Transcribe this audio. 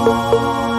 Música